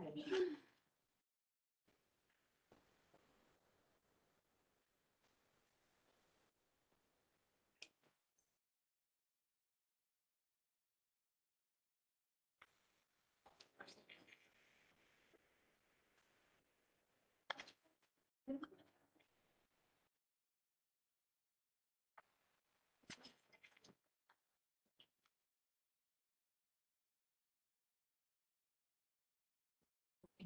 嗯。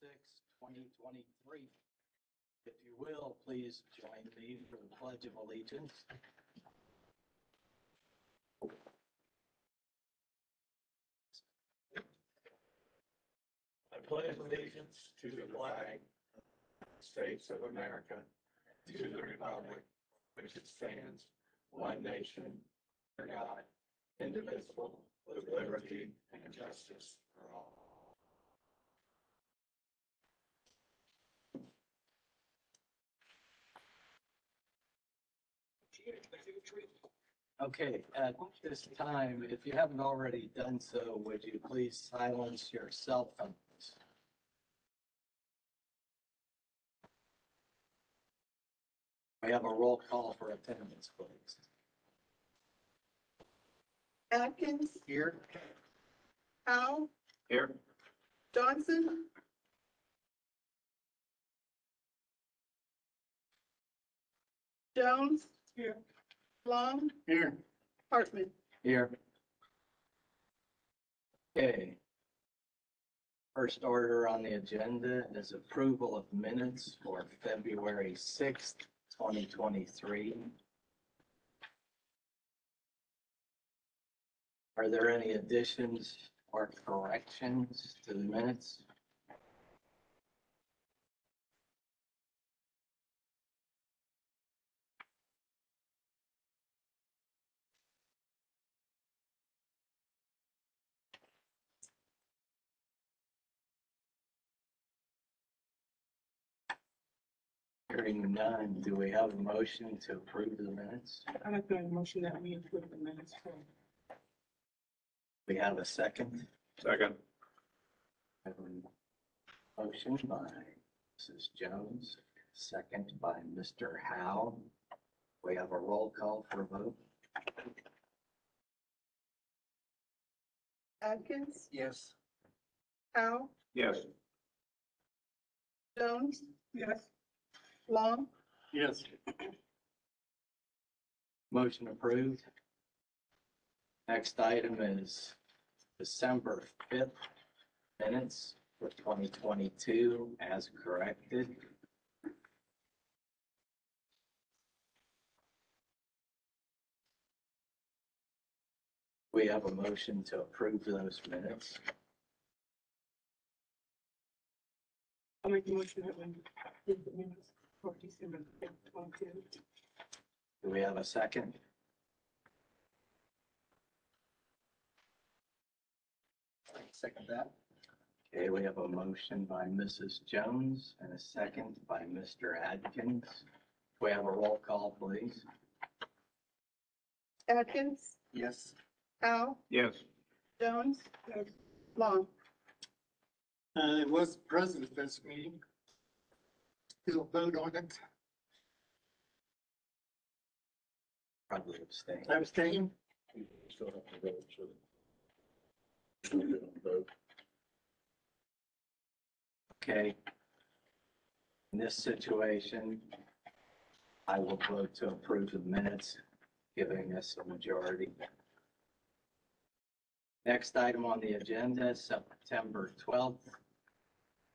Six, twenty twenty-three. If you will, please join me for the pledge of allegiance. I pledge allegiance to the flag of the States of America, to the republic which it stands, one nation, under God, indivisible, with liberty and justice for all. Okay, at this time, if you haven't already done so, would you please silence your cell phones? We have a roll call for attendance, please. Atkins, Here. Powell, Here. Johnson. Jones. Here. Long, Here. Hartman. Here. Okay. First order on the agenda is approval of minutes for February sixth, twenty twenty-three. Are there any additions or corrections to the minutes? Hearing none, do we have a motion to approve the minutes? I'd like to make a motion that we approve the minutes for We have a second. Second. I have a Motion by Mrs. Jones, second by Mr. Howe. We have a roll call for a vote. Atkins, Yes. Powell, Yes. Jones, Yes. Long, Yes. Motion approved. Next item is December fifth minutes for twenty twenty-two as corrected. We have a motion to approve those minutes. I'll make a motion that we approve the minutes for December twenty-two. Do we have a second? Second that. Okay, we have a motion by Mrs. Jones and a second by Mr. Adkins. We have a roll call, please. Atkins, Yes. Powell, Yes. Jones, Yes. Long. Uh, it was present at this meeting. Still vote on it. Probably abstain. Abstain. Still have to vote, so. Still get on vote. Okay. In this situation, I will vote to approve the minutes, giving us a majority. Next item on the agenda, September twelfth.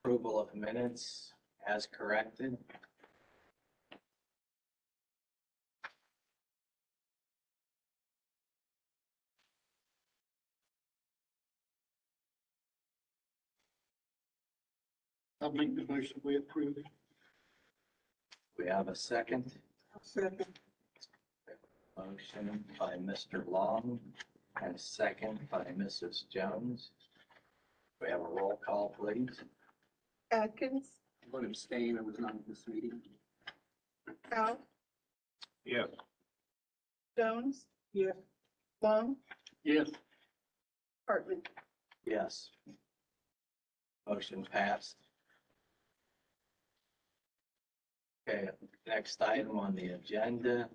Approval of minutes as corrected. I'll make the motion, we approve it. We have a second. Second. Motion by Mr. Long and a second by Mrs. Jones. We have a roll call, please. Atkins, I'm going abstain, I was not at this meeting. Howe, Yes. Jones, Yes. Long, Yes. Hartman. Yes. Motion passed. Okay, next item on the agenda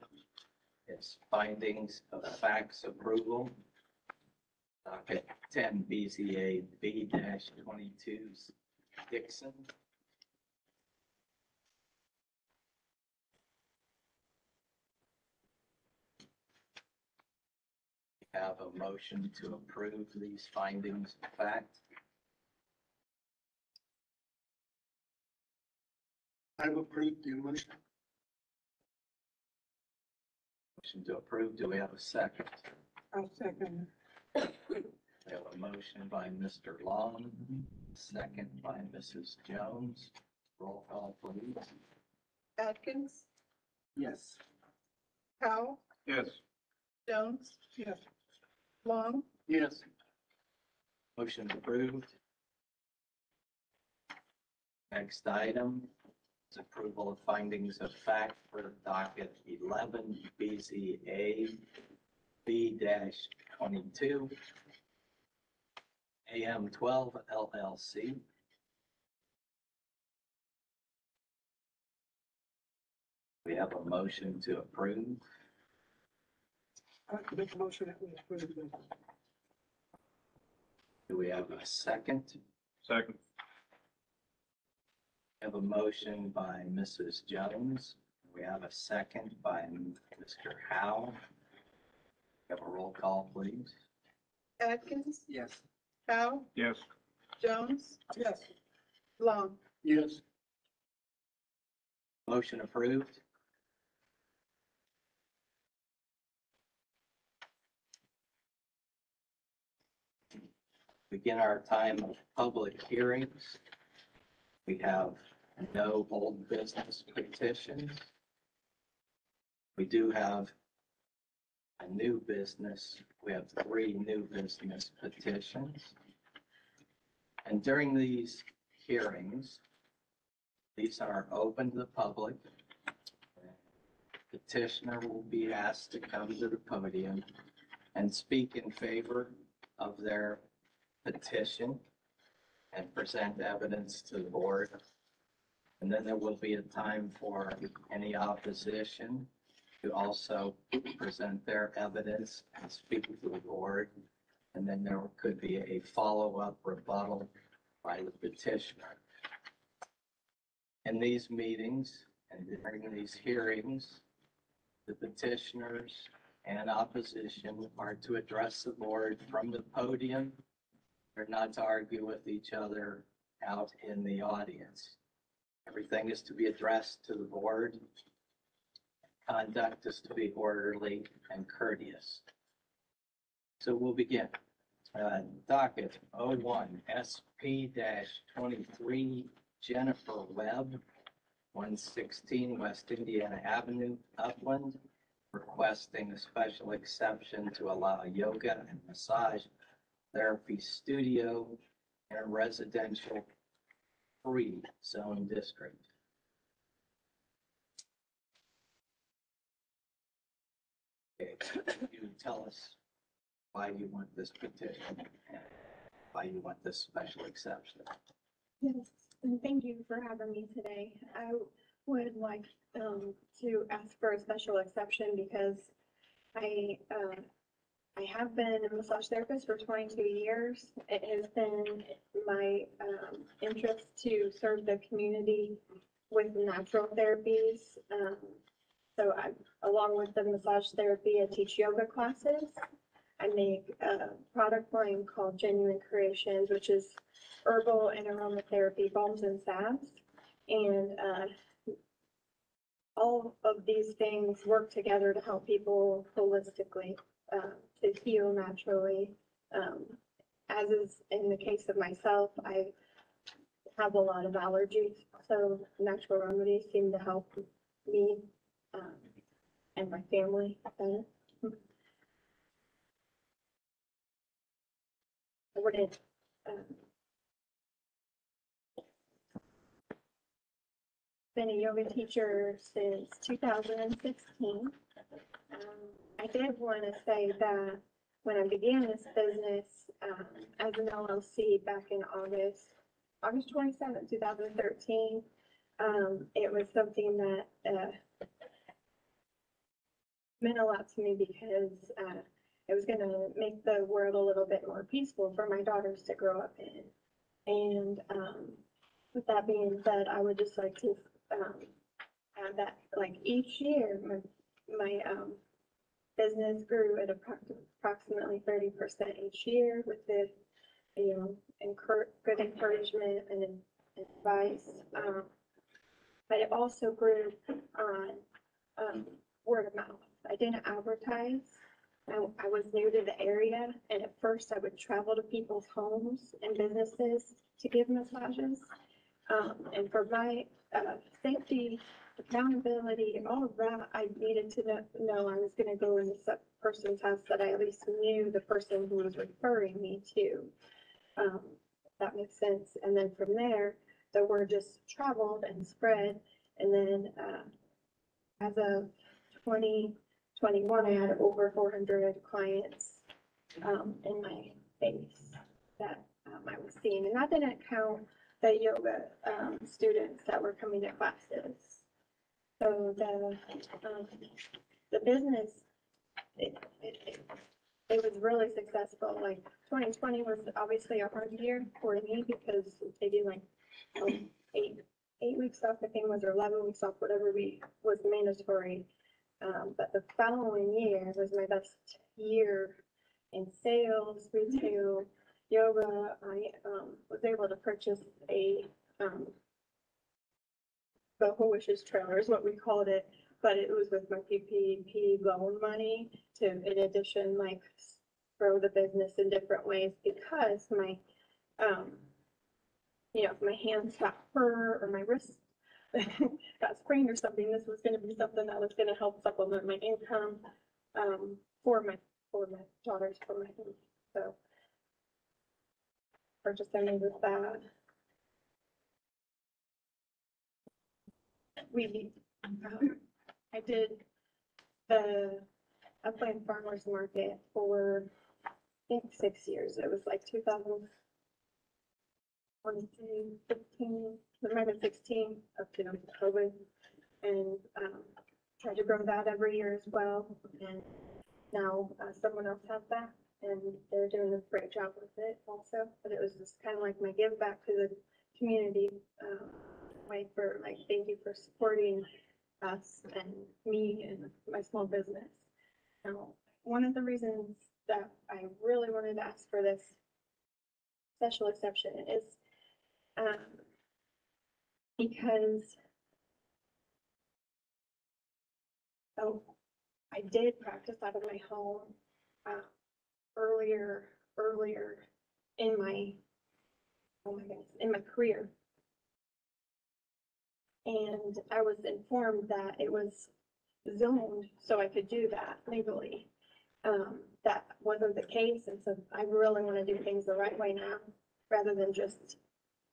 is findings of facts approval. Docket ten BZA B dash twenty-two Dixon. Have a motion to approve these findings of fact. I've approved the motion. Motion to approve. Do we have a second? I'll second. We have a motion by Mr. Long, second by Mrs. Jones. Roll call, please. Atkins, Yes. Howe, Yes. Jones, Yes. Long, Yes. Motion approved. Next item is approval of findings of fact for docket eleven BZA B twenty-two AM twelve LLC. We have a motion to approve. I'll make a motion that we approve this. Do we have a second? Second. Have a motion by Mrs. Jones. We have a second by Mr. Howe. Have a roll call, please. Atkins, Yes. Howe, Yes. Jones, Yes. Long. Yes. Motion approved. Begin our time of public hearings. We have no old business petitions. We do have a new business. We have three new business petitions. And during these hearings, these are open to the public. Petitioner will be asked to come to the podium and speak in favor of their petition and present evidence to the board. And then there will be a time for any opposition to also present their evidence and speak to the board. And then there could be a follow-up rebuttal by the petitioner. In these meetings and during these hearings, the petitioners and opposition are to address the board from the podium. They're not to argue with each other out in the audience. Everything is to be addressed to the board. Conduct is to be orderly and courteous. So we'll begin. Uh, docket 01 SP twenty-three Jennifer Webb, one sixteen West Indiana Avenue, Upland, requesting a special exception to allow yoga and massage therapy studio in a residential free zone district. Okay, you tell us why you want this petition, and why you want this special exception. Yes, and thank you for having me today. I would like um to ask for a special exception because I uh I have been a massage therapist for twenty-two years. It has been my um interest to serve the community with natural therapies. Um, so I, along with the massage therapy, I teach yoga classes. I make a product line called Genuine Creations, which is herbal and aromatherapy balms and salves. And uh, all of these things work together to help people holistically, uh, to heal naturally. Um, as is in the case of myself, I have a lot of allergies, so natural remedies seem to help me um, and my family. I wouldn't, um, been a yoga teacher since two thousand and sixteen. Um, I did want to say that when I began this business, um, as an LLC back in August, August twenty-seventh, two thousand and thirteen, um, it was something that, uh, meant a lot to me because, uh, it was gonna make the world a little bit more peaceful for my daughters to grow up in. And, um, with that being said, I would just like to, um, add that, like, each year, my, my, um, business grew at approximately thirty percent each year with the, you know, good encouragement and advice. Um, but it also grew on, um, word of mouth. I didn't advertise. I, I was new to the area and at first I would travel to people's homes and businesses to give massages. Um, and for my, uh, safety, accountability, all of that, I needed to know, I was gonna go in this person's house that I at least knew the person who was referring me to. Um, that makes sense. And then from there, the word just traveled and spread. And then, uh, as of twenty twenty-one, I had over four hundred clients, um, in my base that, um, I was seeing. And that didn't count the yoga, um, students that were coming to classes. So the, um, the business, it, it, it- was really successful. Like twenty twenty was obviously a hard year for me because they do like um, eight, eight weeks off, I think was, or eleven weeks off, whatever we, was mandatory. Um, but the following year was my best year in sales, retail, yoga. I, um, was able to purchase a, um, the Ho Wishes trailer is what we called it, but it was with my PPP loan money to, in addition, like, grow the business in different ways because my, um, you know, if my hands got hurt or my wrist got sprained or something, this was gonna be something that was gonna help supplement my income, um, for my, for my daughters, for my, family. so. Purchase any with that. We, um, I did the Upland Farmers Market for, I think, six years. It was like two thousand twenty-two, fifteen, it might have sixteen, up to COVID. And, um, tried to grow that every year as well. And now, uh, someone else has that and they're doing a great job with it also. But it was just kind of like my give back to the community, um, way for like, thank you for supporting us and me and my small business. Now, one of the reasons that I really wanted to ask for this special exception is, um, because I did practice out of my home, uh, earlier, earlier in my, oh my goodness, in my career. And I was informed that it was zoned, so I could do that legally. Um, that wasn't the case, and so I really wanna do things the right way now, rather than just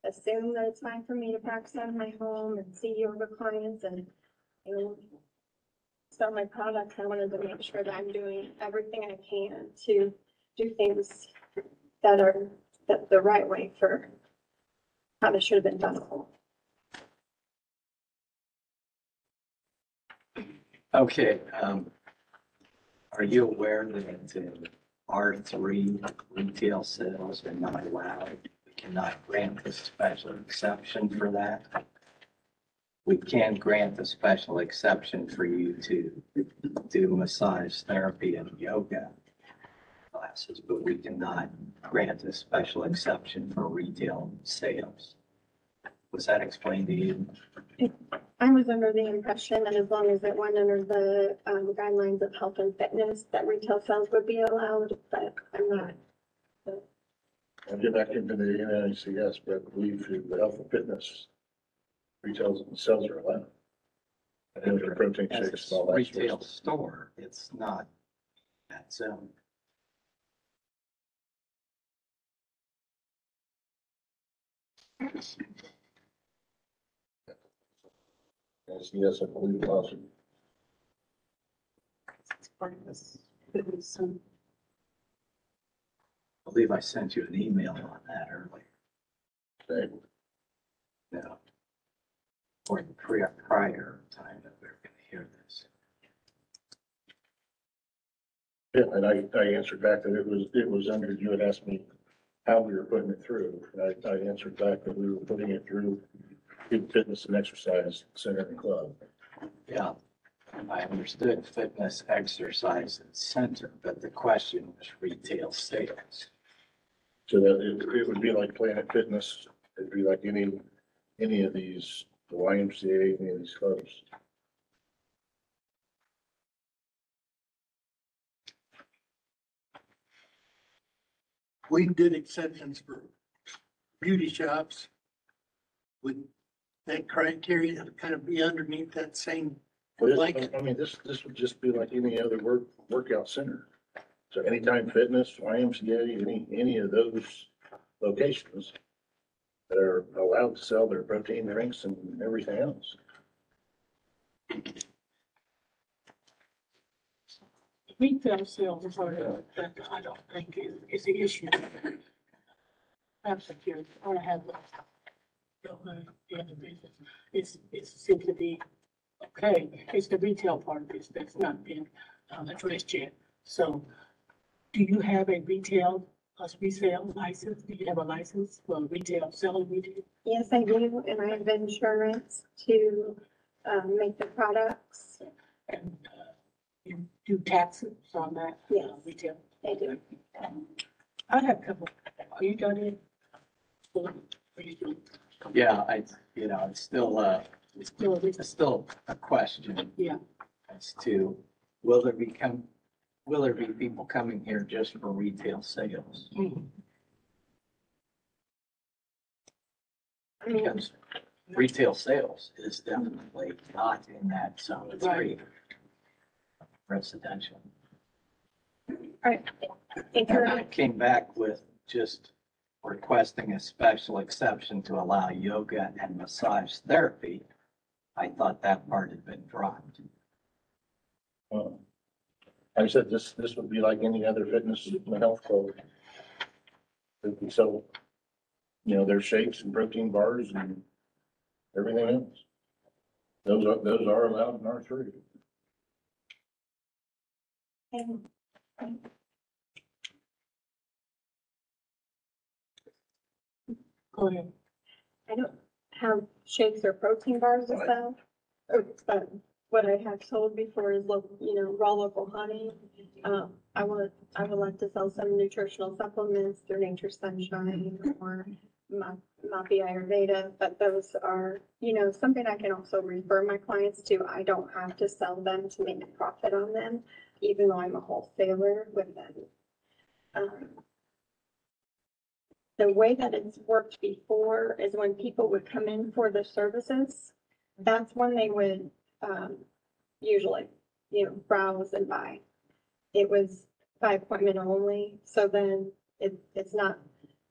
assume that it's fine for me to practice out of my home and see yoga clients and, you know, sell my products. I wanted to make sure that I'm doing everything I can to do things that are, that the right way for how this should have been done. Okay, um, are you aware that in R three retail sales are not allowed? We cannot grant a special exception for that. We can grant a special exception for you to do massage therapy and yoga classes, but we cannot grant a special exception for retail sales. Was that explained to you? I was under the impression that as long as it went under the um, guidelines of health and fitness, that retail sales would be allowed, but I'm not. I'll get back into the NICS, but I believe the health and fitness retails and sales are allowed. And the protein As shakes a and all that. retail store, it's not that zone. Yes, yes, I believe it's awesome. It's part of this. um, I believe I sent you an email on that earlier. Okay. No. Or the prior, prior time that we were gonna hear this. Yeah, and I, I answered back that it was, it was under, you had asked me how we were putting it through. And I, I answered back that we were putting it through Good Fitness and Exercise Center and Club. Yeah. I understood fitness, exercise and center, but the question was retail sales. So that it, it would be like Planet Fitness, it'd be like any, any of these, the YMCA, any of these clubs. we did exceptions for beauty shops. Would that criteria to kind of be underneath that same, this- Like- I mean, this, this would just be like any other work, workout center. So Anytime Fitness, YMCA, any, any of those locations that are allowed to sell their protein drinks and everything else. Retail sales are, that I don't think is, is the issue. Perhaps if you want to have the, the, the other business, it's, it seems to be, okay, it's the retail part of this that's not been, um, addressed yet. So, do you have a retail, a resale license? Do you have a license for retail, selling retail? Yes, I do, and I have insurance to um, make the products. And, uh, you do taxes on that? uh, Yes. Retail? I do. I have a couple, are you done yet? Are you doing- Yeah, I, you know, it's still, uh, It's still a it's still a question. Yeah. As to, will there become, will there be people coming here just for retail sales? Mhm. Because retail sales is definitely not in that zone three. Right. Residential. if And you're, I came back with just requesting a special exception to allow yoga and massage therapy. I thought that part had been dropped. Um, Like I said, this, this would be like any other fitness and health club. If we sell, you know, their shakes and protein bars and everything else. Those are, those are allowed in R three. go ahead. I don't have shakes or protein bars to sell. Or, but what I have sold before is local, you know, raw local honey. Um, I would, I would like to sell some nutritional supplements through Nature Sunshine or Ma- Ayurveda, but those are, you know, something I can also refer my clients to. I don't have to sell them to make a profit on them, even though I'm a wholesaler with them. Um, the way that it's worked before is when people would come in for the services, that's when they would, um, usually, you know, browse and buy. It was by appointment only, so then it, it's not,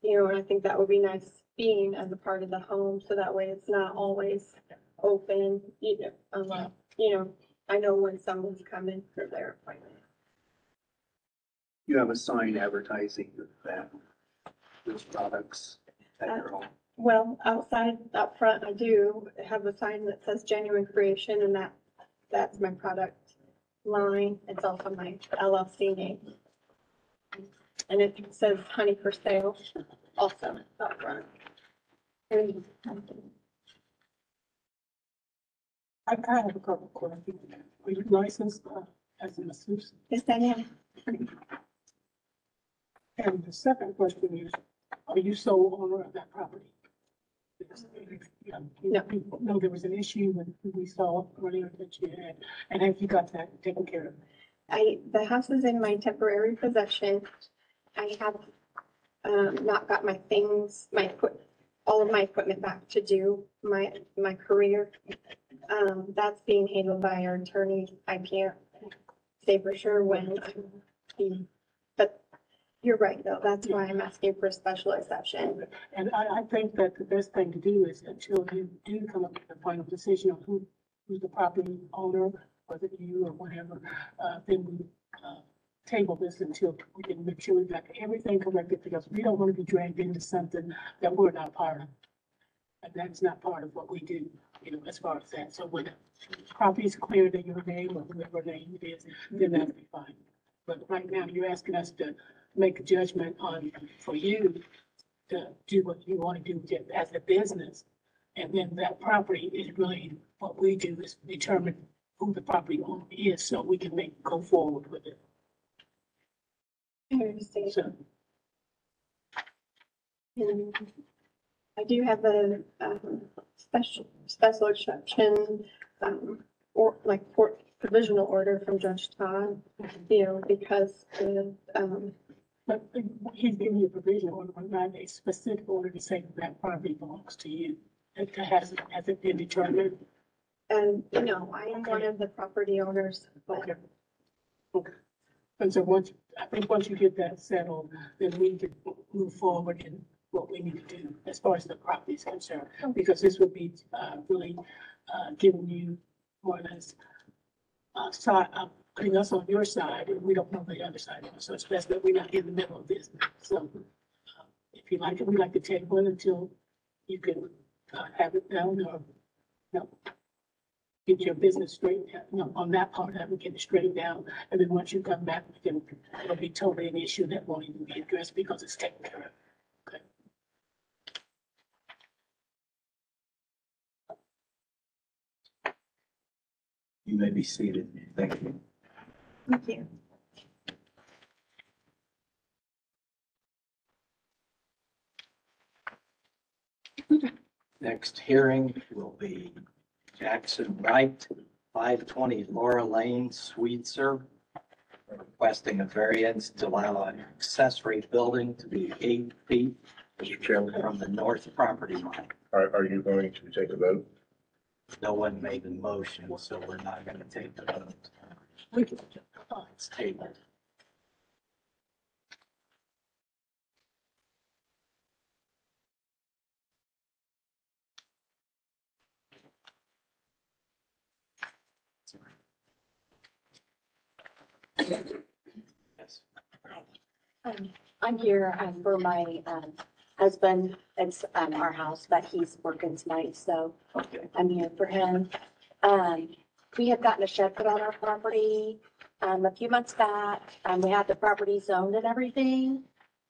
you know, and I think that would be nice being as a part of the home, so that way it's not always open, you know, unless, you know, I know when someone's coming for their appointment. you have a sign advertising that, those products at your home. Well, outside, up front, I do have a sign that says genuine creation and that, that's my product line. It's also my LLC name. And it says honey for sale also up front. And I, I have a couple of questions. Are you licensed uh, as a masseuse? Yes, I am. And the second question is, are you sole owner of that property? Because, uh, No. there was an issue when we saw earlier that you had, and have you got that taken care of? I, the house is in my temporary possession. I have, um, not got my things, my equip, all of my equipment back to do my, my career. Um, that's being handled by our attorney. I can't say for sure when I'm, be- but you're right though. That's why I'm asking for a special exception. And I, I think that the best thing to do is until you do come up with a final decision of who, who's the property owner, whether you or whatever, uh, then we, uh, table this until we can make sure we've got everything corrected, because we don't want to be dragged into something that we're not part of. And that's not part of what we do, you know, as far as that. So when the property is cleared in your name or whoever name it is, then that'll be fine. But right now, you're asking us to make a judgment on, for you to do what you want to do as a business. And then that property is really, what we do is determine who the property owner is, so we can make, go forward with it. I. So, And I do have a, um, special, special exception, um, or like for provisional order from Judge Todd, you know, because of, um, but he's giving you a provision order, but not a specific order to say that that property belongs to you. It has, has it been determined? and, you know, I am one of the property owners, but Okay. Okay. And so once, I think once you get that settled, then we can move forward in what we need to do as far as the property is concerned. Because this would be, uh, really, uh, giving you more or less, uh, side, uh, putting us on your side, and we don't know the other side. So it's best that we're not in the middle of this. So, uh, if you like it, we'd like to table it until you can, uh, have it down or, no, get your business straightened, out, you know, on that part, have it get it straightened out. And then once you come back, we can, it'll be totally an issue that won't even be addressed because it's taken care of. Okay. You may be seated. Thank you. Thank you. Next hearing will be Jackson Wright, five twenty Laura Lane, Sweetser. Requesting a variance to allow an accessory building to be eight feet Mr. Chairman, from the north property line. are, are you going to take a vote? No one made a motion, so we're not gonna take the vote. We can, It's tabled. Um, I'm here um, for my um, husband. It's um, our house, but he's working tonight, so Okay. I'm here for him. Um, We had gotten a shed put on our property um, a few months back. Um, We had the property zoned and everything.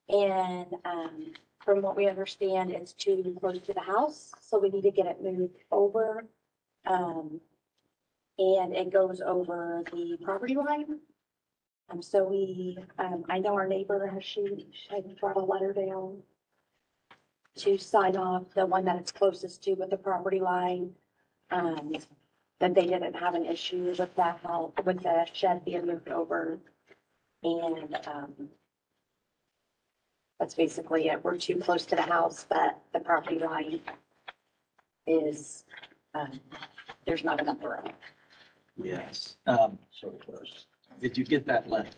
And um, from what we understand, it's too close to the house, so we need to get it moved over. Um, And it goes over the property line. Um, so we, um, I know our neighbor, has she, she had brought a letter down to sign off, the one that it's closest to with the property line. Um, that they didn't have an issue with that, how- with the shed being moved over. And, um, that's basically it. We're too close to the house, but the property line is, um, there's not enough room. Yes. Um, So close. did you get that letter?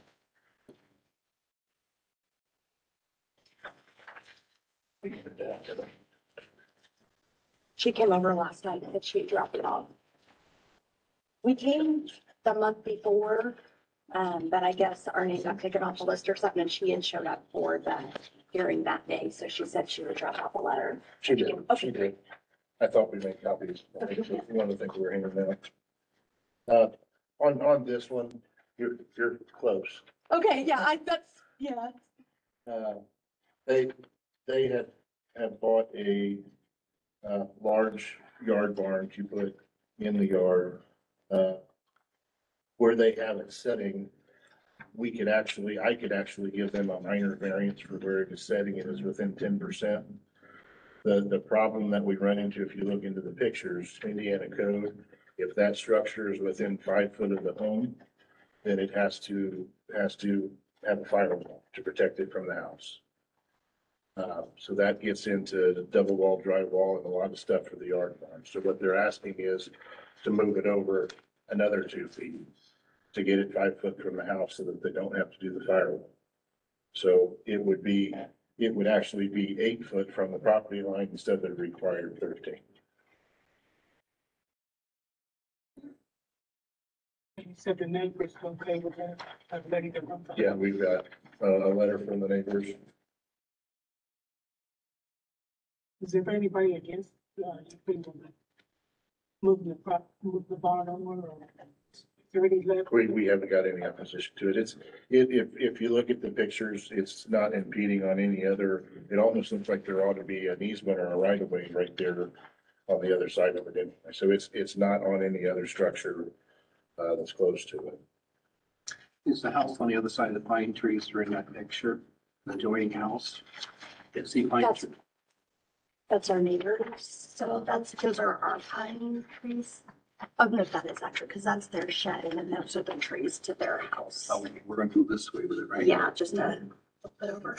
She came over last night and she dropped it off. We came the month before, um, but I guess our name got taken off the list or something and she had showed up for the hearing that day, so she said she would drop off a letter. She did, Okay. she did. I thought we made copies. Okay. One of the things we were handing out. Uh, on, on this one, you're, you're close. Okay, yeah, I, that's, yeah. Uh, they, they had, had bought a, uh, large yard barn to put in the yard. Uh, Where they have it setting, we could actually, I could actually give them a minor variance for where it is setting. It is within ten percent. The, the problem that we run into, if you look into the pictures, Indiana code, if that structure is within five foot of the home, then it has to, has to have a firewall to protect it from the house. Uh, so that gets into double wall, drywall and a lot of stuff for the yard barn. So what they're asking is to move it over another two feet to get it five foot from the house so that they don't have to do the firewall. So it would be, it would actually be eight foot from the property line instead of the required thirteen. You said the neighbors okay with that, I'm to run. Yeah, we've got uh, a letter from the neighbors. Is there anybody against, uh, you moving the prop, move the barn over or? Is there any left? We, we haven't got any opposition to it. It's, if, if, if you look at the pictures, it's not impeding on any other, it almost looks like there ought to be an easement or a right of way right there on the other side of it. anyway. So it's, it's not on any other structure, uh, that's close to it. Is the house on the other side of the pine trees or in that picture, the adjoining house? Is the pine, That's, tree- that's our neighbors, so that's, those are our pine trees. Oh, no, that is actually, because that's their shed and then those are the trees to their house. oh, we're going to go this way with it, right? Yeah, just a, put over.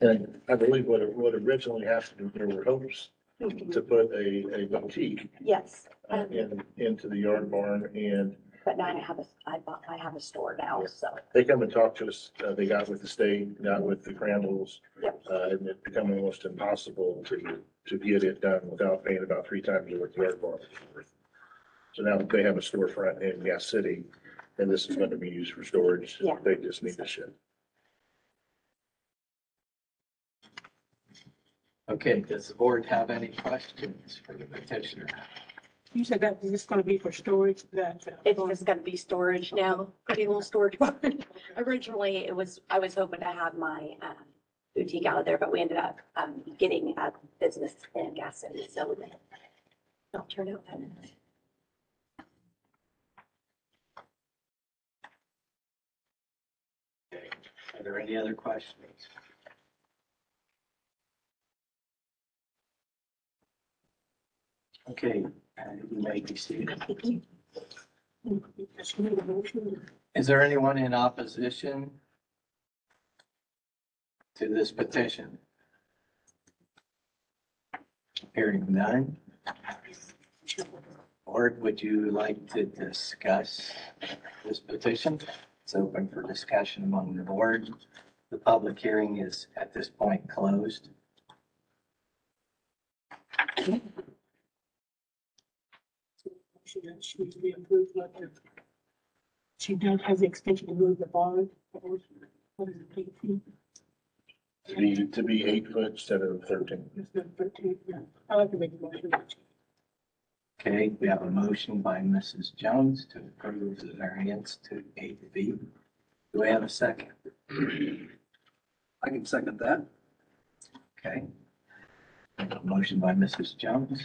And I believe what, it- what originally happened, there were hopes to put a, a boutique Yes, uh, um, in, into the yard barn and but now I have a, I bought, I have a store now, so. they come and talk to us, uh, they got with the state, got with the Crandalls. Yep. Uh, and it become almost impossible to, to get it done without paying about three times what the yard barn is worth. So now they have a storefront in Gas City, and this is gonna be used for storage. Yeah. They just need the shed. Okay, does the board have any questions for the petitioner? You said that this is gonna be for storage, that? uh, It's just gonna be storage now, pretty little storage barn. Originally, it was, I was hoping to have my um, boutique out of there, but we ended up um, getting a business in Gas City, so it'll turn out that. Are there any other questions? Okay, uh, you may be seated. Is there anyone in opposition to this petition? Hearing none. Board, would you like to discuss this petition? It's open for discussion among the board. The public hearing is at this point closed. She does, she needs to be approved, like, uh, she does, has the extension to move the barn. What is it, eighteen? To be, to be eight foot instead of thirteen. It's the thirteen, yeah. I like to make a motion. Okay, we have a motion by Mrs. Jones to approve the variance to eight feet. Do we have a second? I can second that. Okay. We have A motion by Mrs. Jones,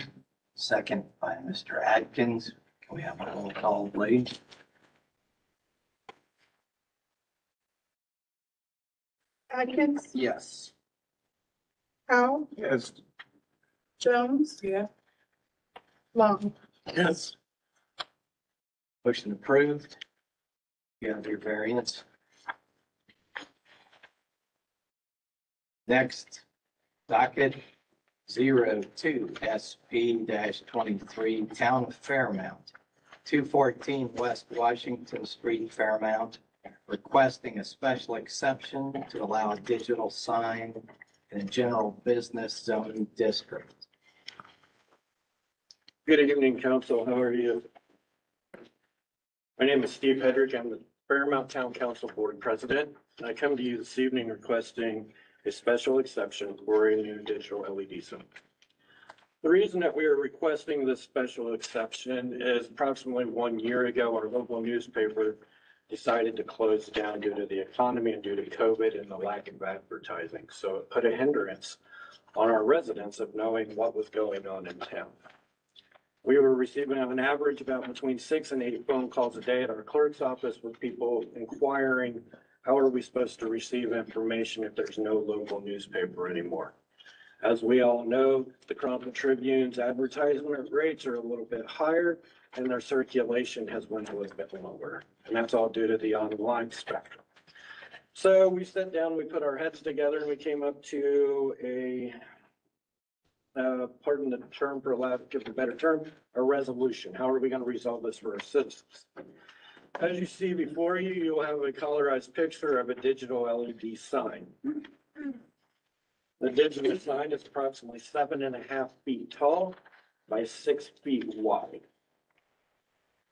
second by Mr. Atkins. Can we have a roll call, please? Atkins, Yes. Powell, Yes. Jones, Yeah, Long. Yes. Motion approved. You have your variance. Next, docket zero two SP twenty-three, Town of Fairmount, two fourteen West Washington Street, Fairmount, requesting a special exception to allow a digital sign in a general business zone district. Good evening, council. How are you? My name is Steve Hedrick. I'm the Fairmount Town Council Board President. I come to you this evening requesting a special exception for a new digital LED sign. The reason that we are requesting this special exception is approximately one year ago, our local newspaper decided to close down due to the economy and due to COVID and the lack of advertising. So it put a hindrance on our residents of knowing what was going on in town. We were receiving on average about between six and eight phone calls a day at our clerk's office with people inquiring, how are we supposed to receive information if there's no local newspaper anymore? As we all know, the Chronicle Tribune's advertisement rates are a little bit higher and their circulation has went a little bit lower. And that's all due to the online spectrum. So we sat down, we put our heads together and we came up to a uh, pardon the term for lack of a better term, a resolution. How are we gonna resolve this for our citizens? As you see before you, you'll have a colorized picture of a digital LED sign. The digital sign is approximately seven and a half feet tall by six feet wide.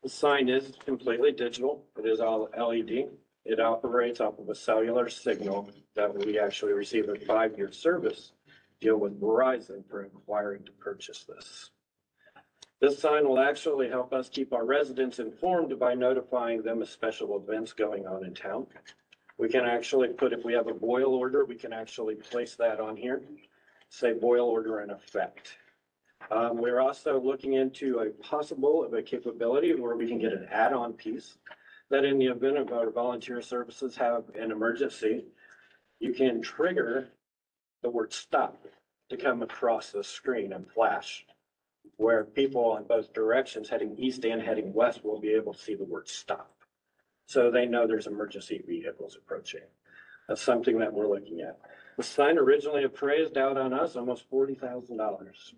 The sign is completely digital. It is all LED. It operates off of a cellular signal that we actually receive a five-year service deal with Verizon for inquiring to purchase this. This sign will actually help us keep our residents informed by notifying them of special events going on in town. We can actually put, if we have a boil order, we can actually place that on here, say boil order in effect. Um, we're also looking into a possible of a capability where we can get an add-on piece that in the event of our volunteer services have an emergency, you can trigger the word stop to come across the screen and flash. Where people on both directions heading east and heading west will be able to see the word stop. So they know there's emergency vehicles approaching. That's something that we're looking at. The sign originally appraised out on us almost forty thousand dollars.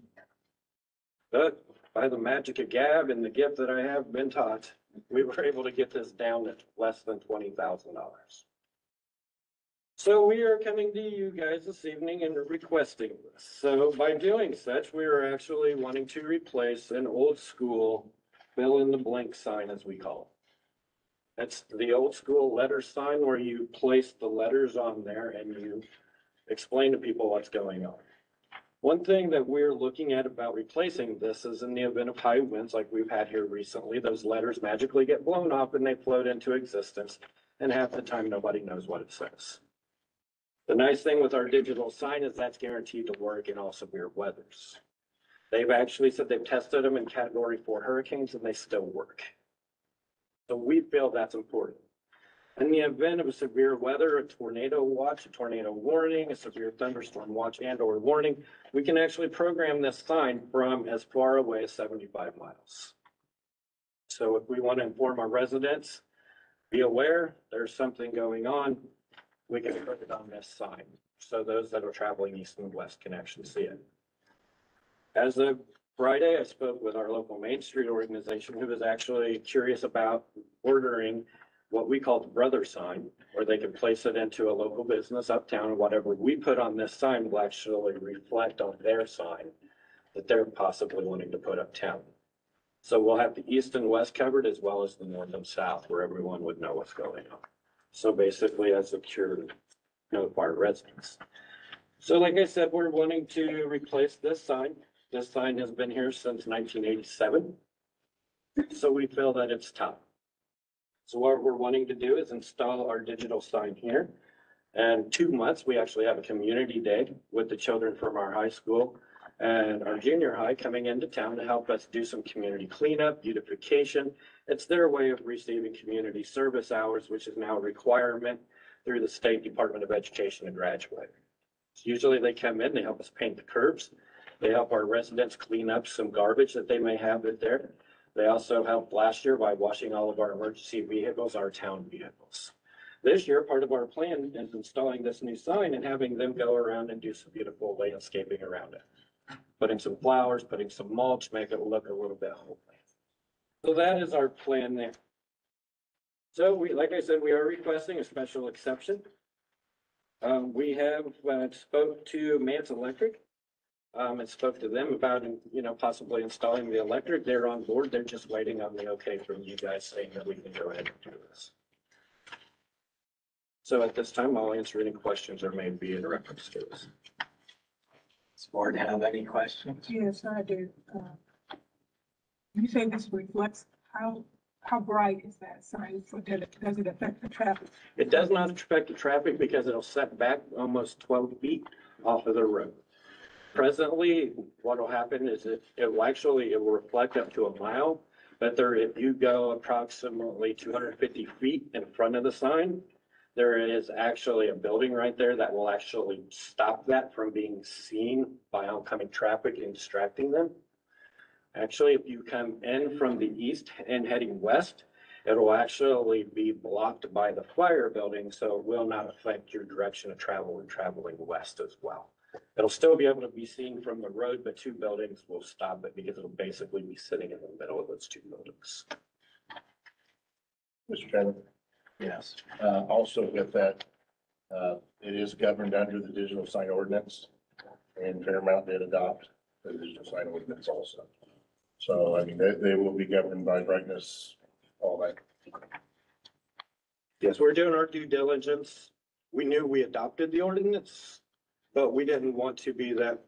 But by the magic of Gab and the gift that I have been taught, we were able to get this down at less than twenty thousand dollars. So we are coming to you guys this evening and requesting this. So by doing such, we are actually wanting to replace an old school fill in the blank sign as we call it. It's the old school letter sign where you place the letters on there and you explain to people what's going on. One thing that we're looking at about replacing this is in the event of high winds like we've had here recently, those letters magically get blown up and they float into existence. And half the time, nobody knows what it says. The nice thing with our digital sign is that's guaranteed to work in all severe weathers. They've actually said they've tested them in category four hurricanes and they still work. So we feel that's important. In the event of a severe weather, a tornado watch, a tornado warning, a severe thunderstorm watch and or warning, we can actually program this sign from as far away as seventy-five miles. So if we want to inform our residents, be aware, there's something going on, we can put it on this sign. So those that are traveling east and west can actually see it. As of Friday, I spoke with our local Main Street organization who was actually curious about ordering what we call the brother sign, where they can place it into a local business uptown, and whatever we put on this sign will actually reflect on their sign that they're possibly wanting to put uptown. So we'll have the east and west covered as well as the north and south, where everyone would know what's going on. So basically, as a cure, notify residents. So like I said, we're wanting to replace this sign. This sign has been here since nineteen eighty-seven. So we feel that it's time. So what we're wanting to do is install our digital sign here. And two months, we actually have a community day with the children from our high school and our junior high coming into town to help us do some community cleanup, beautification. It's their way of receiving community service hours, which is now a requirement through the State Department of Education to graduate. Usually they come in, they help us paint the curbs. They help our residents clean up some garbage that they may have in there. They also helped last year by washing all of our emergency vehicles, our town vehicles. This year, part of our plan is installing this new sign and having them go around and do some beautiful landscaping around it. Putting some flowers, putting some mulch, make it look a little bit homely. So that is our plan there. So we, like I said, we are requesting a special exception. Um, we have, uh, spoke to Mance Electric. um, and spoke to them about, you know, possibly installing the electric. They're on board. They're just waiting on the okay from you guys saying that we can go ahead and do this. So at this time, I'll answer any questions there may be in reference to this. Does the board have any questions? Yes, I do. Uh, You say this reflects, how, how bright is that sign? So does it, does it affect the traffic? It does not affect the traffic because it'll set back almost twelve feet off of the road. Presently, what will happen is it, it will actually, it will reflect up to a mile. But there, if you go approximately two hundred and fifty feet in front of the sign, there is actually a building right there that will actually stop that from being seen by oncoming traffic and distracting them. Actually, if you come in from the east and heading west, it'll actually be blocked by the fire building, so it will not affect your direction of travel when traveling west as well. It'll still be able to be seen from the road, but two buildings will stop it because it'll basically be sitting in the middle of those two buildings. Mr. Chairman, Yes. uh, also with that, uh, it is governed under the digital sign ordinance. And Fairmount did adopt the digital sign ordinance also. So, I mean, they, they will be governed by brightness, all that. Yes, we're doing our due diligence. We knew we adopted the ordinance, but we didn't want to be that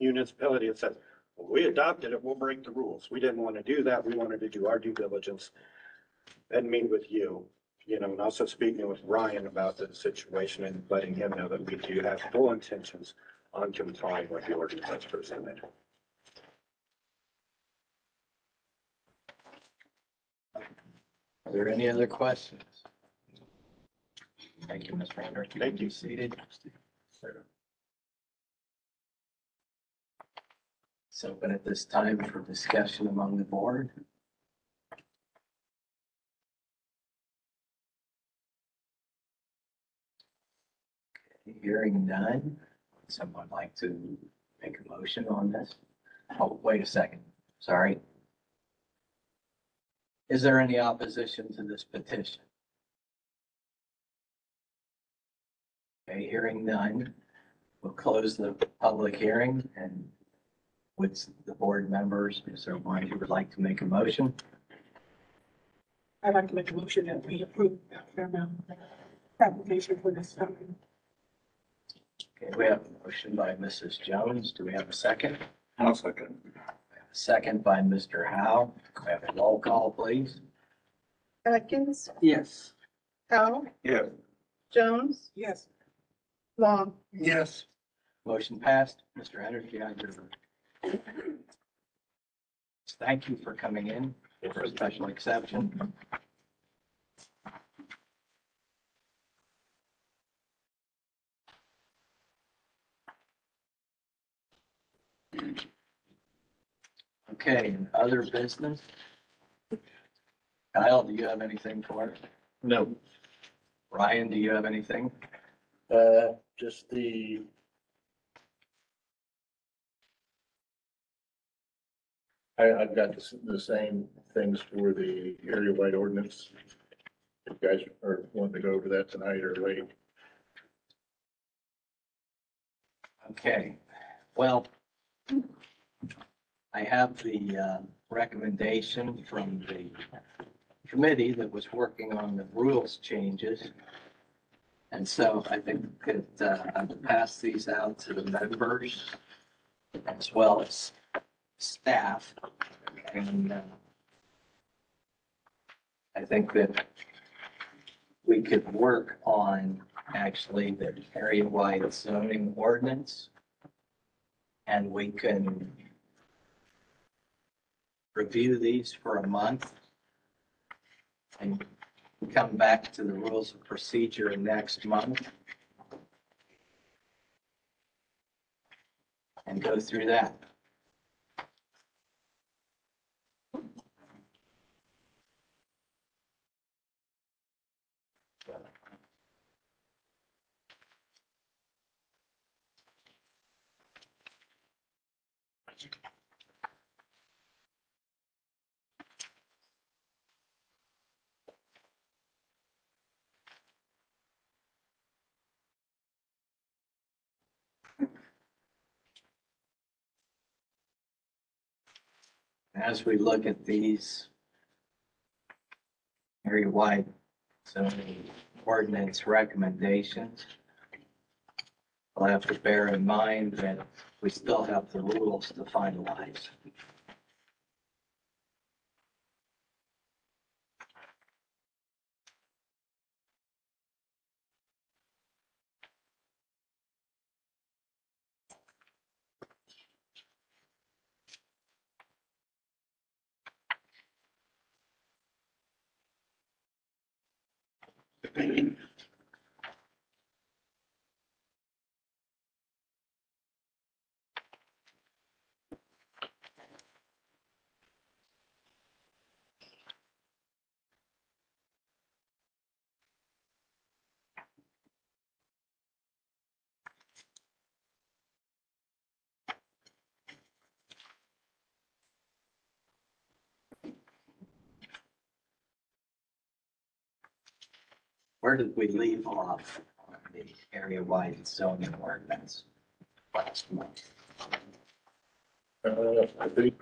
municipality that says, "Well, we adopted it, we'll break the rules. We didn't want to do that. We wanted to do our due diligence and meet with you, you know, and also speaking with Ryan about the situation and letting him know that we do have full intentions on complying with the ordinance that's presented. Are there any other questions? Thank you, Ms. Brander. Thank you. Seated. It's open at this time for discussion among the board. Hearing none, would someone like to make a motion on this? Oh, wait a second, sorry. Is there any opposition to this petition? Okay, hearing none, we'll close the public hearing and would the board members, is there one who would like to make a motion? I'd like to make a motion that we approve the Fairmount application for this sign. Okay, we have a motion by Mrs. Jones. Do we have a second? I'll second. We have a Second by Mr. Howe. We have a roll call, please. Atkins, Yes. Howe, Yes. Jones, Yes, Long. Yes, Motion passed. Mr. Energy, you have your. Thank you for coming in for a special exception. Okay, other business? Kyle, do you have anything for us? No. Ryan, do you have anything? Uh, just the. I, I've got the, s- the same things for the area wide ordinance. If you guys are wanting to go over that tonight or late. Okay, well, I have the uh, recommendation from the committee that was working on the rules changes. And so I think that uh, I will pass these out to the members as well as staff. And uh, I think that we could work on actually the area-wide zoning ordinance. And we can review these for a month. And come back to the rules of procedure next month. And go through that. As we look at these area-wide zoning ordinance recommendations, we'll have to bear in mind that we still have the rules to finalize. Where did we leave off on the area-wide zoning ordinance last month? Uh, I think.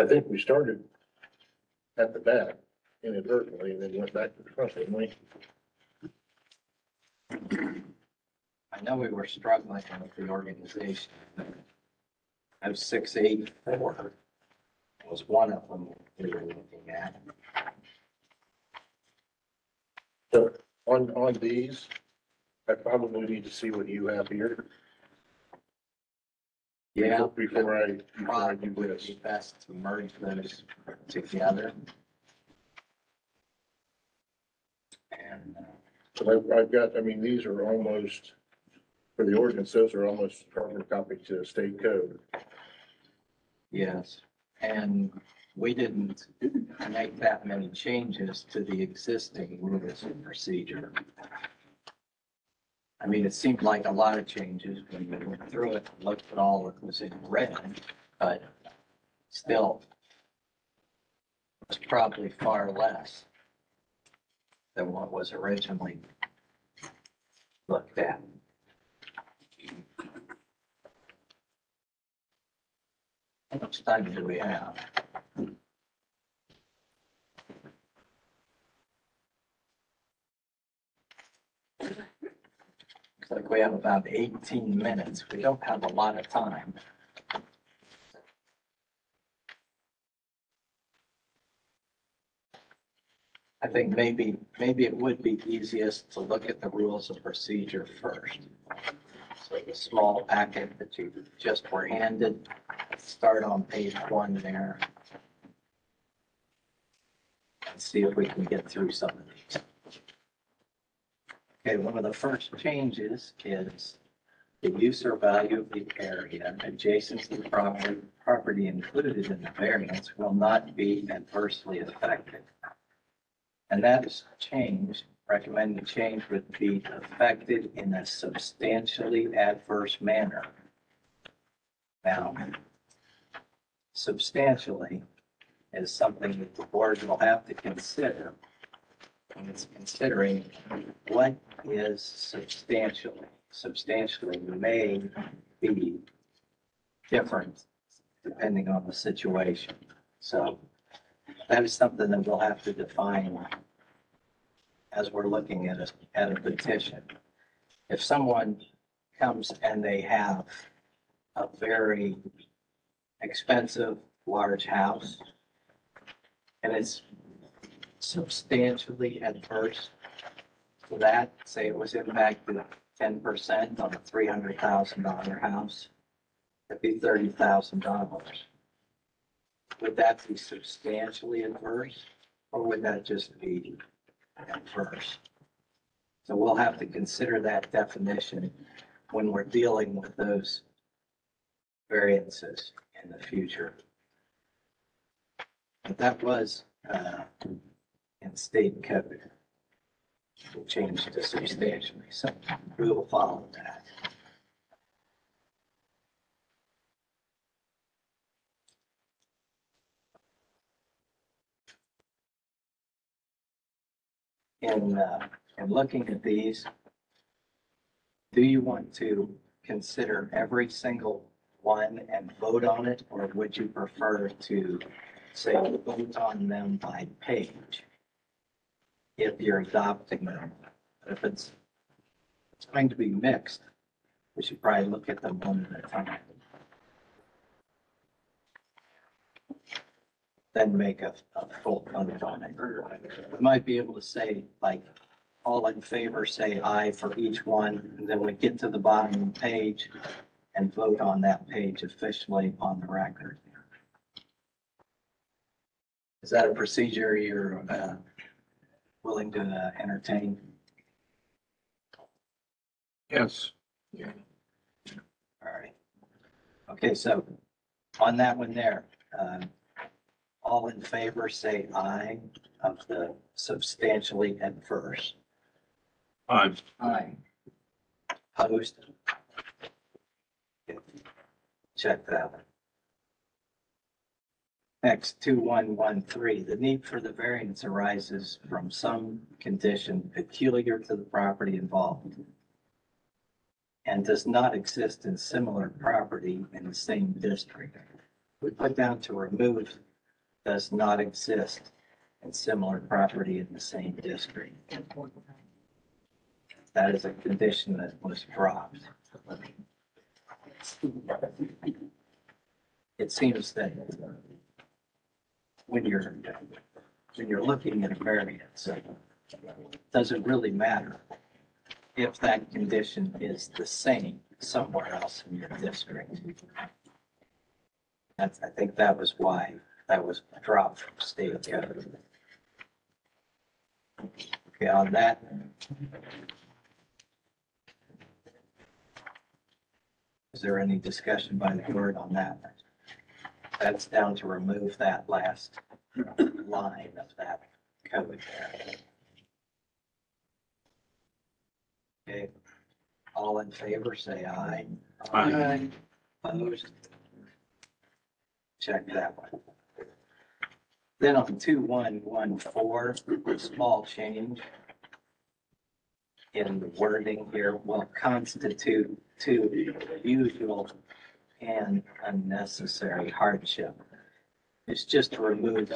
I think we started at the back inadvertently and then went back to the front, didn't we? I know we were struggling with the organization. Of six, eight, four was one of them we were looking at. So on, on these, I probably need to see what you have here. Yeah. Before I, before I Probably do would this. be best to merge those together. And, uh, So I've, I've got, I mean, these are almost, for the ordinance, those are almost carbon copy to state code. yes, and we didn't make that many changes to the existing rules procedure. I mean, it seemed like a lot of changes when we went through it, and looked at all that was in red, but still it's probably far less than what was originally looked at. How much time do we have? Looks like we have about eighteen minutes. We don't have a lot of time. I think maybe, maybe it would be easiest to look at the rules of procedure first. So the small packet that you just were handed, start on page one there. And see if we can get through some of these. Okay, one of the first changes is the use or value of the area adjacent to the property, property included in the variance will not be adversely affected. And that is changed, recommended change would be affected in a substantially adverse manner. Now, substantially is something that the board will have to consider when it's considering what is substantially. Substantially may be different depending on the situation. So that is something that we'll have to define as we're looking at a, at a petition. If someone comes and they have a very expensive, large house, and it's substantially adverse to that, say it was impacted ten percent on a three hundred thousand dollar house, it'd be thirty thousand dollars. Would that be substantially adverse, or would that just be adverse? So we'll have to consider that definition when we're dealing with those variances in the future. But that was, uh, in state code. It Changed to substantially, so we will follow that. In, uh, in looking at these, do you want to consider every single one and vote on it? Or would you prefer to say vote on them by page? If you're adopting them, if it's, it's going to be mixed, we should probably look at them one at a time. Then make a, a full vote on it. We might be able to say like, all in favor, say aye for each one, and then we get to the bottom of the page and vote on that page officially on the record. Is that a procedure you're, uh, willing to uh, entertain? Yes. Yeah. All right. Okay, so on that one there, um, all in favor, say aye of the substantially adverse. Aye. Aye. Opposed? Check that one. Next, two one one three, the need for the variance arises from some condition peculiar to the property involved and does not exist in similar property in the same district. We put down to remove does not exist in similar property in the same district. That is a condition that was dropped. It seems that when you're, when you're looking at a variance, it doesn't really matter if that condition is the same somewhere else in your district. That's, I think that was why that was dropped from state code. Okay, on that. Is there any discussion by the board on that? That's down to remove that last line of that code there. Okay, all in favor, say aye. Aye. Opposed? Check that one. Then on two one one four, small change in the wording here will constitute to usual and unnecessary hardship. It's just to remove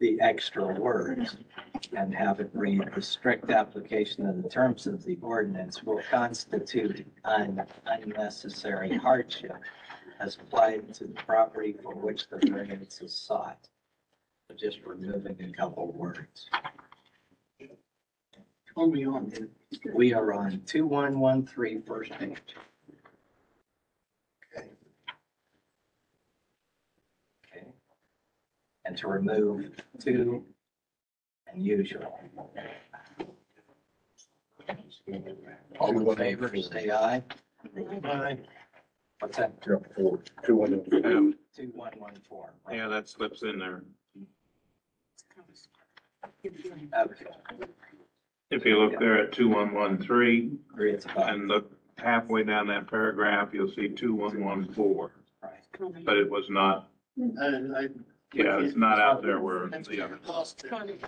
the extra words and have it read, the strict application of the terms of the ordinance will constitute an unnecessary hardship as applied to the property for which the variance is sought. So Just removing a couple of words. Call me on. We are on two one one three first page. Okay. Okay. And to remove two and usual. All in favor, say aye. Aye. What's that? Yeah, four, two, one, and Um, Two one one four. Yeah, that slips in there. If you look there at two one one three and look halfway down that paragraph, you'll see two one one four. But it was not, And I. yeah, it's not out there where the other.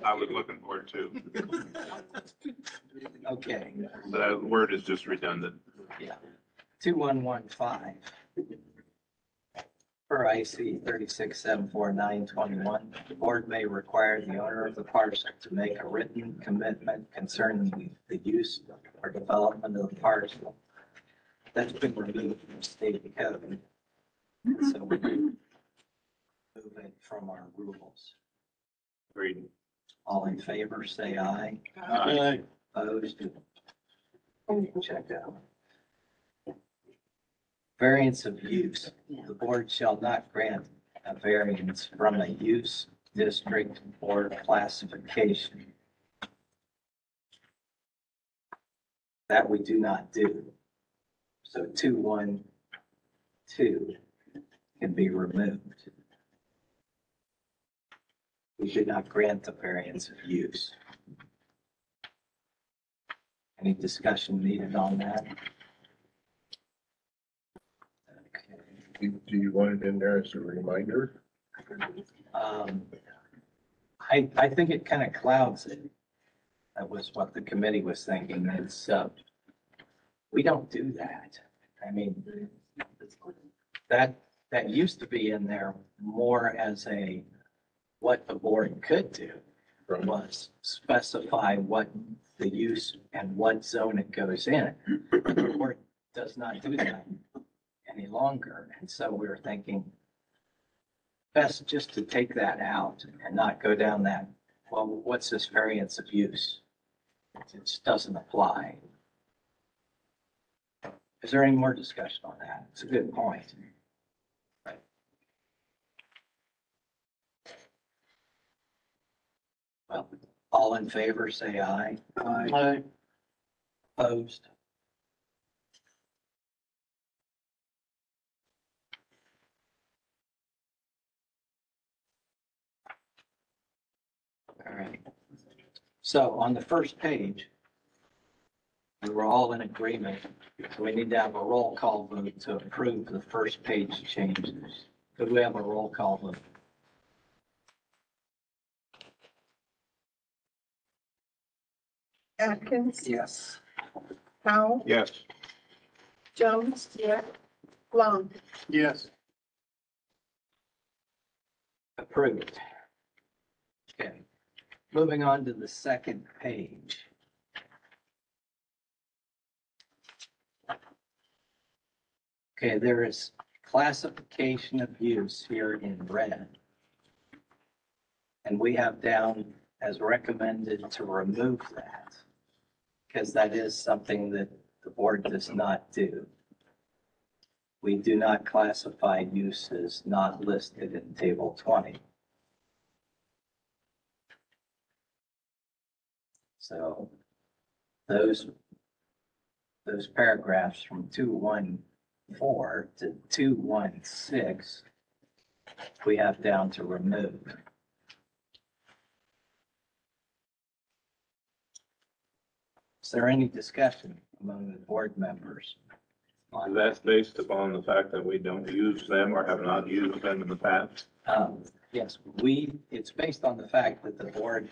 I was looking for it too. Okay, But that word is just redundant. yeah. Two one one five. Per IC thirty-six seven four nine twenty-one, the board may require the owner of the parcel to make a written commitment concerning the use or development of the parcel. That's been removed from state code. Mm-hmm. So we move it from our rules. Agreed. All in favor, say aye. Aye. Opposed? Check out. Variance of use. The board shall not grant a variance from a use district or classification. That we do not do. So two, one, two can be removed. We should not grant the variance of use. Any discussion needed on that? Okay. Do do you want it in there as a reminder? Um, I, I think it kind of clouds it. That was what the committee was thinking. It's, uh, We don't do that. I mean, that, that used to be in there more as a, what the board could do was specify what the use and what zone it goes in. The board does not do that any longer. And so we were thinking best just to take that out and not go down that, well, what's this variance of use? It just doesn't apply. Is there any more discussion on that? It's a good point. Well, all in favor, say aye. Aye. Opposed? All right. So on the first page, we were all in agreement. So we need to have a roll call vote to approve the first page changes. Could we have a roll call vote? Atkins, Yes. Powell, Yes. Jones. Yeah. Long. Yes. Approved. Okay, moving on to the second page. Okay, there is classification of use here in red. And we have down as recommended to remove that. Because that is something that the board does not do. We do not classify uses not listed in table twenty. So those, those paragraphs from two one four to two one six, we have down to remove. Is there any discussion among the board members? on That's based upon the fact that we don't use them or have not used them in the past. Um, yes, we, it's based on the fact that the board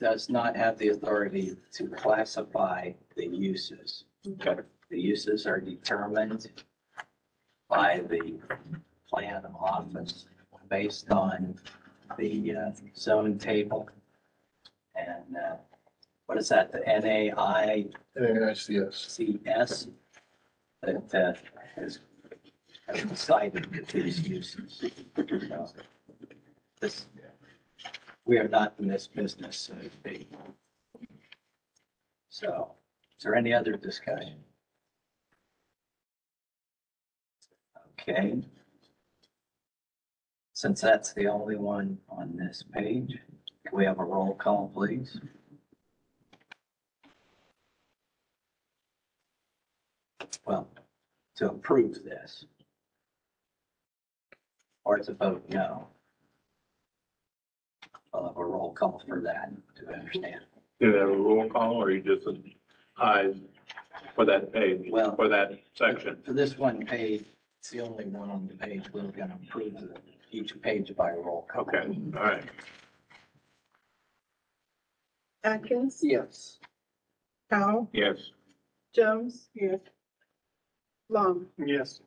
does not have the authority to classify the uses. Okay. The uses are determined by the plan office based on the uh, zone table. And, uh, what is that, the NAI NAICS. CS that uh, has has decided these uses. So, This, we are not in this business, so is there any other discussion? Okay. Since that's the only one on this page, can we have a roll call, please? well, to approve this. Or to vote no. I'll have a roll call for that to understand. Do they have a roll call or you just eyes for that page, Well- for that section? For this one page, it's the only one on the page, we're gonna approve the- each page by roll call. Okay, all right. Atkins, Yes. Powell, Yes. Jones, Yes. Long. Yes.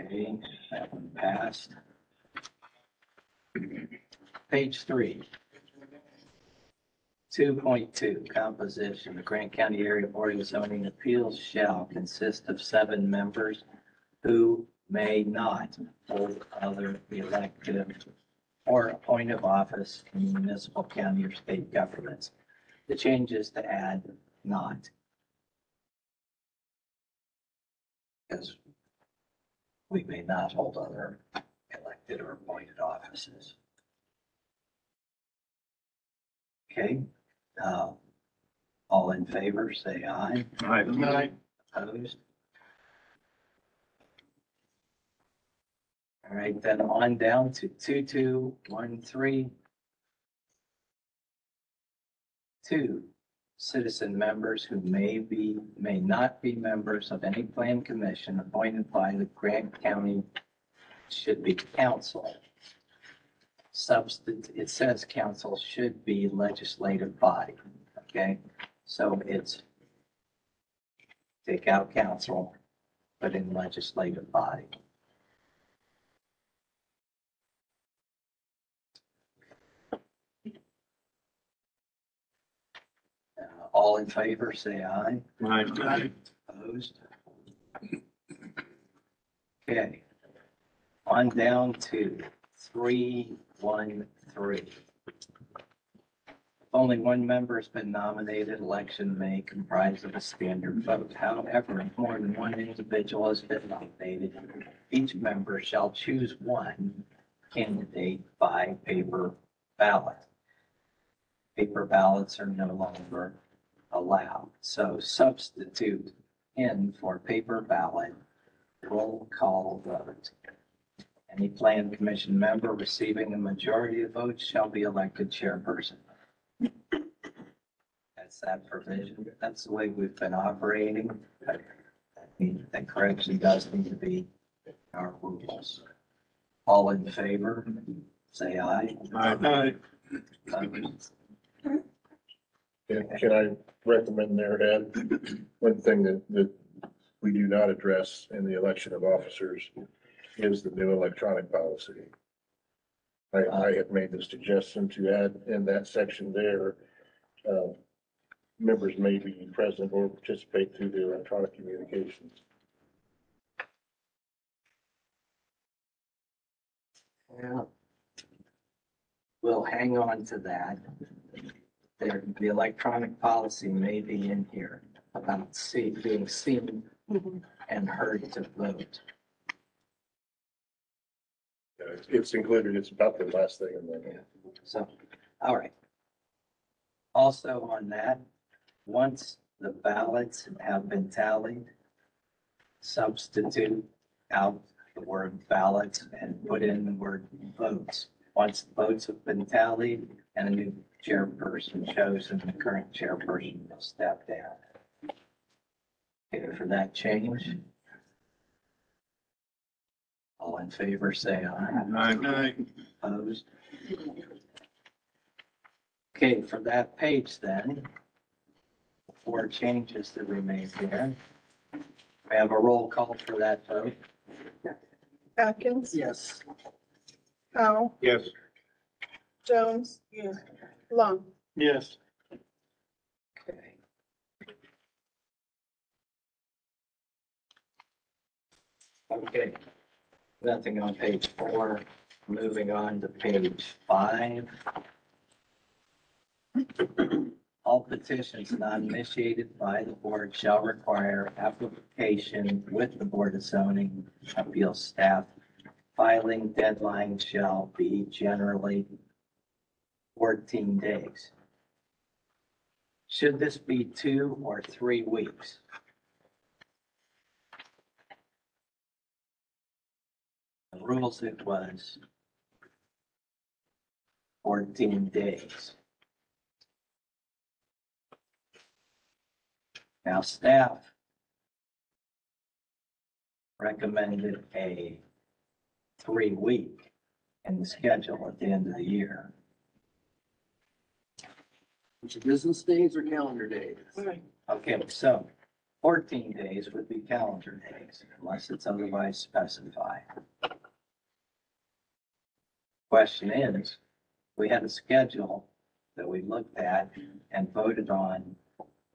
Okay, that one passed. Page three. Two point two, composition. The Grant County Area Board of Zoning Appeals shall consist of seven members who may not hold other elective or appointive office in municipal, county, or state governments. The change is to add not. Because we may not hold other elected or appointed offices. Okay, uh, all in favor, say aye. All right. Aye. Opposed? All right, then on down to two, two, one, three. Two, citizen members who may be, may not be members of any plan commission appointed by the Grant County should be council. Substance, it says council should be legislative body, okay? So it's take out council, put in legislative body. Uh, All in favor, say aye. Aye. Opposed? Okay. On down to three, one, three. Only one member has been nominated, election may comprise of a standard vote. However, if more than one individual has been nominated, each member shall choose one candidate by paper ballot. Paper ballots are no longer allowed, so substitute in for paper ballot, roll call vote. Any plan commission member receiving a majority of votes shall be elected chairperson. That's that provision. That's the way we've been operating. but I think That correction does need to be in our rules. All in favor, say aye. Aye. Opposed? Can can I recommend there, Ed, one thing that, that we do not address in the election of officers is the new electronic policy. I, I have made the suggestion to add in that section there, uh, members may be present or participate through the electronic communications. Yeah. We'll hang on to that. There, the electronic policy may be in here about see, being seen Mhm. and heard to vote. It's- included, it's about the last thing in there. So, all right. Also on that, once the ballots have been tallied, substitute out the word ballots and put in the word votes. Once the votes have been tallied and a new chairperson chosen, the current chairperson will step down. Okay, for that change? All in favor, say aye. Aye. Opposed? Okay, for that page then, four changes that we made here. We have a roll call for that vote. Atkins, Yes. Powell, Yes. Jones, Yes, Long? Yes. Okay. Okay, nothing on page four. Moving on to page five. All petitions not initiated by the board shall require application with the Board of Zoning Appeals staff. Filing deadline shall be generally fourteen days. Should this be two or three weeks? The rules it was fourteen days. Now, staff recommended a three-week in the schedule at the end of the year. Which are business days or calendar days? Okay, so fourteen days would be calendar days unless it's otherwise specified. Question is, we had a schedule that we looked at and voted on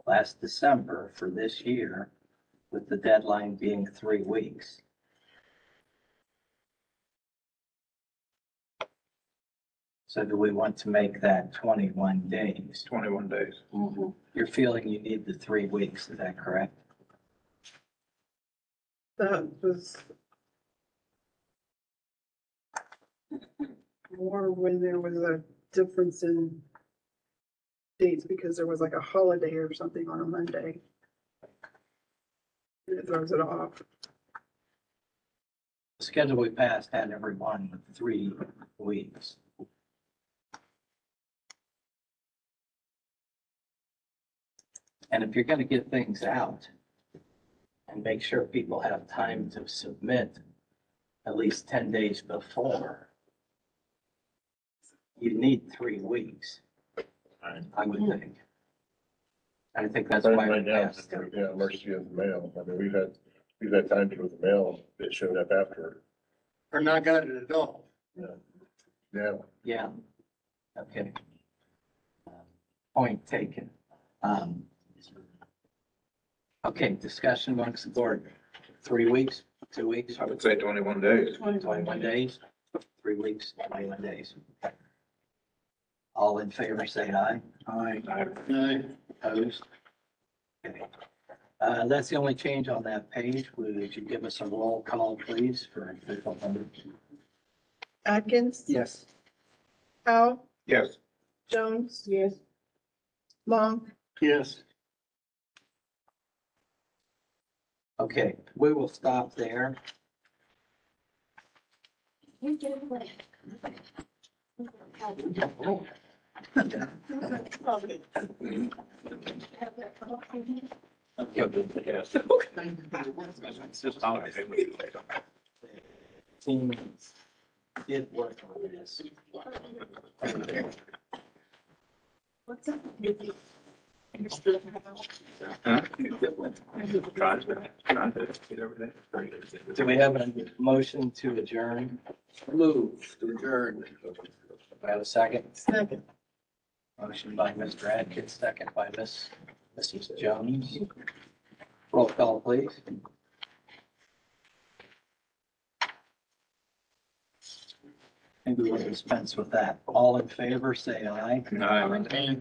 last December for this year with the deadline being three weeks. So do we want to make that twenty-one days? Twenty-one days. Mhm. You're feeling you need the three weeks, is that correct? That was more when there was a difference in dates because there was like a holiday or something on a Monday. And it throws it off. The schedule we passed had everyone with three weeks. And if you're gonna get things out and make sure people have time to submit at least ten days before, you need three weeks, I would think. I think that's Right why right we now, asked. yeah, emergency of the mail. I mean, we've had, we've had times with the mail that showed up after. Or not got it at all. Yeah, Yeah. Okay. Point taken. Um. Okay, discussion amongst the board. Three weeks, two weeks, I would say twenty-one days. twenty-one days, three weeks, twenty-one days. All in favor, say aye. Aye. Aye. Opposed? Okay. Uh, that's the only change on that page. Would you give us a roll call, please, for official numbers? Atkins, yes. Powell, Yes. Jones, Yes, Long, Yes. Okay, we will stop there. Yes. It's just how I say it. Team did work on this. what's up? Huh? Trying to, trying to get everything. Do we have a motion to adjourn? Move to adjourn. Do I have a second? second. Motion by Mr. Atkins, second by Miss Mrs. Jones. Roll call, please. Maybe we'll dispense with that. All in favor, say aye. Aye.